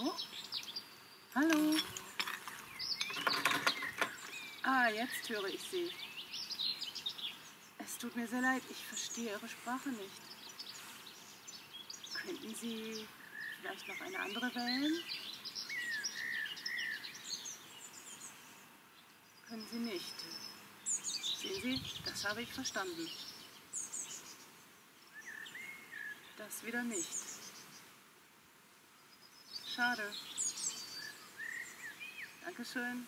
Hallo? Hallo? Ah, jetzt höre ich sie. Es tut mir sehr leid, ich verstehe Ihre Sprache nicht. Könnten Sie vielleicht noch eine andere wählen? Können Sie nicht. Sehen Sie, das habe ich verstanden. Das wieder nicht. Schade. Dankeschön.